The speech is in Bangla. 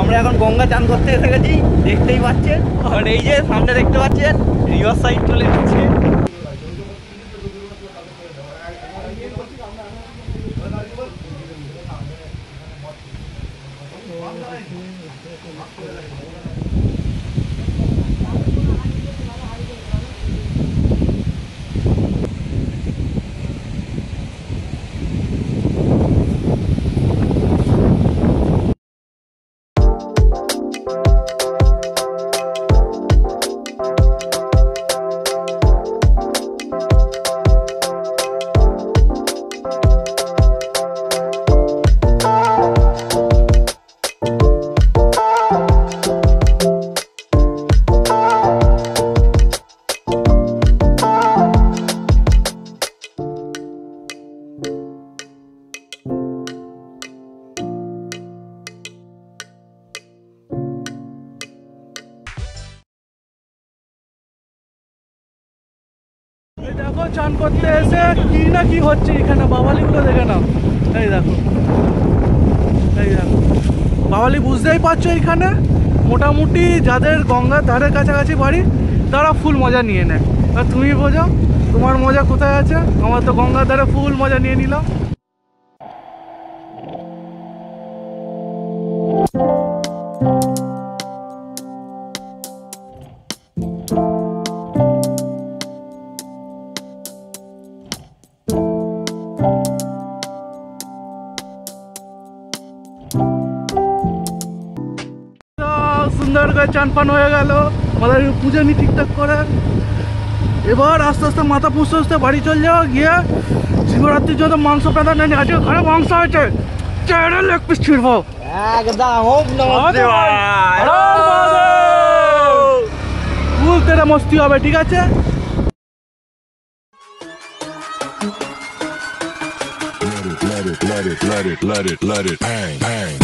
আমরা এখন গঙ্গা চান করতে এসে গেছি। দেখতেই পাচ্ছেন। আর এই যে সামনে দেখতে পাচ্ছেন রিভার সাইড চলে যাচ্ছে। এই দেখো, চান করতে এসে কি না কি হচ্ছে এখানে? বাবালিগুলো দেখে নাও। এই দেখো। এই দেখো। বাবালি বুঝতেই পারছ এখানে? মোটামুটি যাদের গঙ্গার ধারে কাছাকাছি বাড়ি, তারা ফুল মজা নিয়ে নেয়। আর তুমি বোঝো, তোমার মজা কোথায় আছে? আমার তো গঙ্গার ধারে ফুল মজা নিয়ে নিলাম। সুন্দর করে চান পান হয়ে গেল। আমাদের পুজো নি ঠিকঠাক করে এবার আস্তে আস্তে মাথা পুষতে পুষতে বাড়ি চলে যাও গিয়ে শিবরাত্রির জন্য মাংস পেদা নেই। আজকে ঘরে মাংস হয়েছে। চেড়ে লেগ পিস ছিড়বো ফুল তেরে মস্তি হবে ঠিক আছে? Let it, let it, let it, let it, let it, let it, bang, bang.